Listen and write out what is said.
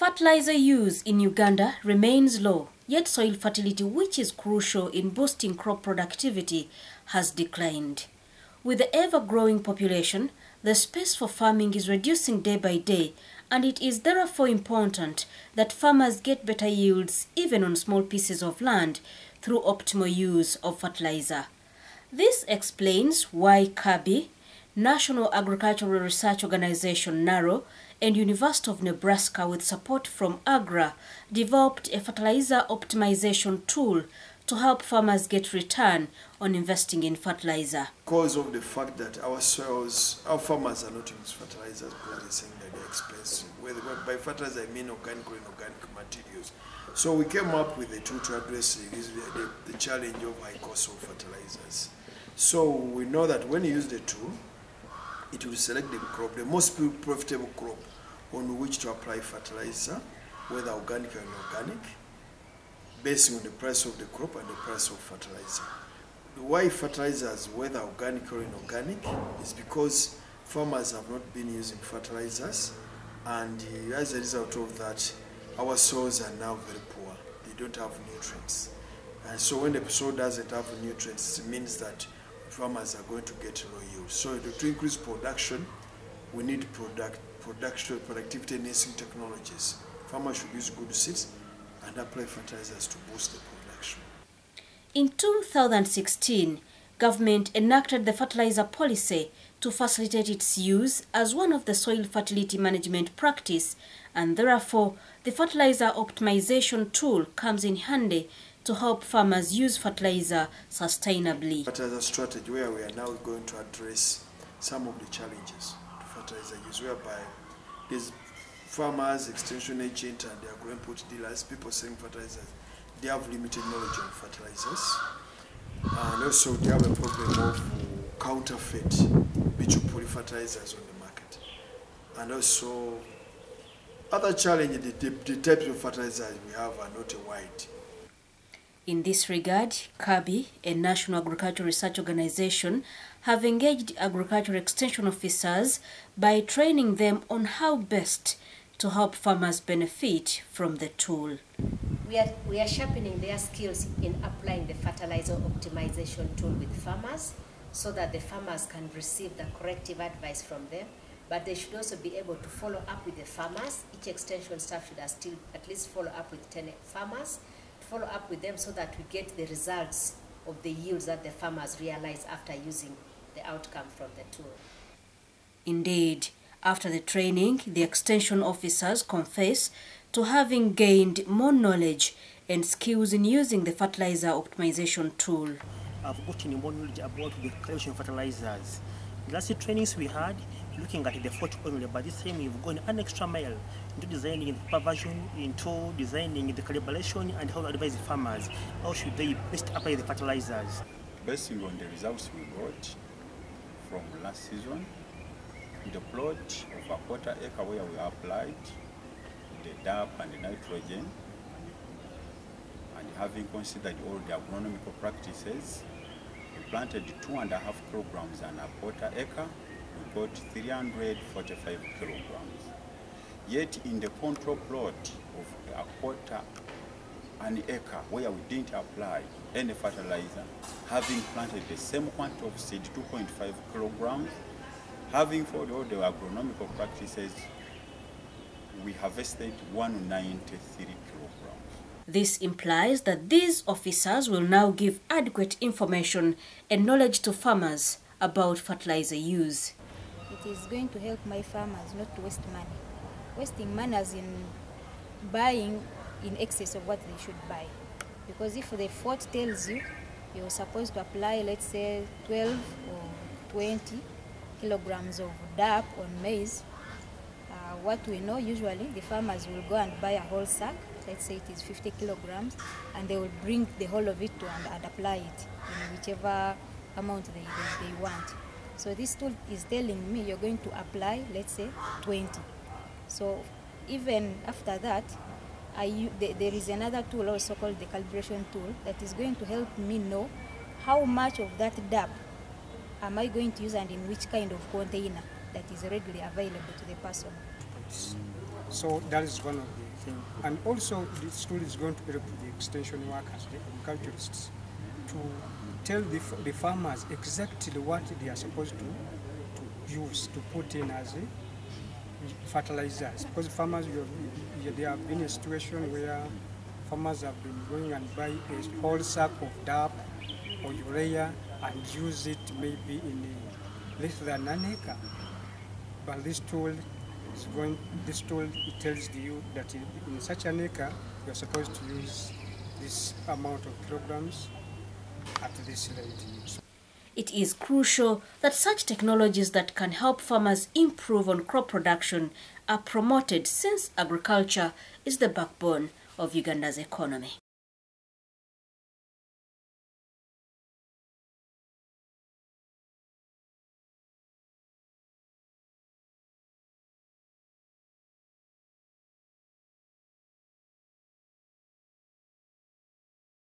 Fertilizer use in Uganda remains low, yet soil fertility, which is crucial in boosting crop productivity, has declined. With the ever-growing population, the space for farming is reducing day by day, and it is therefore important that farmers get better yields even on small pieces of land through optimal use of fertilizer. This explains why CABI, National Agricultural Research Organization NARO, and University of Nebraska with support from AGRA developed a fertilizer optimization tool to help farmers get return on investing in fertilizer. Because of the fact that our soils, our farmers are not using fertilizers because they're saying that they're expensive. By fertilizer I mean organic or inorganic materials. So we came up with a tool to address the, the, the challenge of high cost of fertilizers. So we know that when you use the tool, it will select the crop, the most profitable crop on which to apply fertilizer, whether organic or inorganic, based on the price of the crop and the price of fertilizer. Why fertilizers, whether organic or inorganic, is because farmers have not been using fertilizers, and as a result of that, our soils are now very poor. They don't have nutrients. And so when the soil doesn't have nutrients, it means that farmers are going to get low yield. So to increase production, we need product, production, productivity enhancing technologies. Farmers should use good seeds and apply fertilizers to boost the production. In 2016, government enacted the fertilizer policy to facilitate its use as one of the soil fertility management practice and therefore the fertilizer optimization tool comes in handy to help farmers use fertilizer sustainably. Fertilizer strategy where we are now going to address some of the challenges fertilizer use whereby these farmers, extension agents, and their growing input dealers, people selling fertilizers, they have limited knowledge on fertilizers. And also they have a problem of counterfeit bichupuri fertilizers on the market. And also other challenges, the, the, the types of fertilizers we have are not wide. In this regard, CABI, a National Agricultural Research Organization, have engaged agricultural extension officers by training them on how best to help farmers benefit from the tool. We are, we are sharpening their skills in applying the fertilizer optimization tool with farmers so that the farmers can receive the corrective advice from them but they should also be able to follow up with the farmers. Each extension staff should still at least follow up with 10 farmers, follow up with them so that we get the results of the yields that the farmers realize after using the outcome from the tool. Indeed, after the training, the extension officers confess to having gained more knowledge and skills in using the fertilizer optimization tool. I've gotten more knowledge about the creation of fertilizers. Last trainings we had, looking at the photo only, but this time we've gone an extra mile into designing the version, into designing the calibration and how to advise farmers how should they best apply the fertilizers. Based on the results we got from last season, the plot of a quarter acre where we applied the DAP and the nitrogen, and having considered all the agronomical practices, we planted two and a half kilograms and a quarter acre we got 345 kilograms. Yet in the control plot of a quarter an acre where we didn't apply any fertilizer, having planted the same quantity of seed, 2.5 kilograms, having followed all the agronomical practices, we harvested 193 kilograms. This implies that these officers will now give adequate information and knowledge to farmers about fertilizer use it is going to help my farmers not to waste money. Wasting money as in buying in excess of what they should buy. Because if the fort tells you you're supposed to apply, let's say, 12 or 20 kilograms of DAP on maize, what we know usually, the farmers will go and buy a whole sack, let's say it is 50 kilograms, and they will bring the whole of it to and, and apply it in whichever amount they, they, they want. So this tool is telling me you're going to apply, let's say, 20. So even after that, I, there is another tool also called the calibration tool that is going to help me know how much of that DAP am I going to use and in which kind of container that is readily available to the person. So that is one of the things. And also, this tool is going to help the extension workers, the agriculturists, to tell the, the farmers exactly what they are supposed to, to use, to put in as a fertilizers. Because farmers, have, there have been a situation where farmers have been going and buy a whole sack of DAP or urea and use it maybe in a less than an acre. But this tool is going, this tool it tells you that in such an acre you are supposed to use this amount of kilograms at this rate. It is crucial that such technologies that can help farmers improve on crop production are promoted since agriculture is the backbone of Uganda's economy.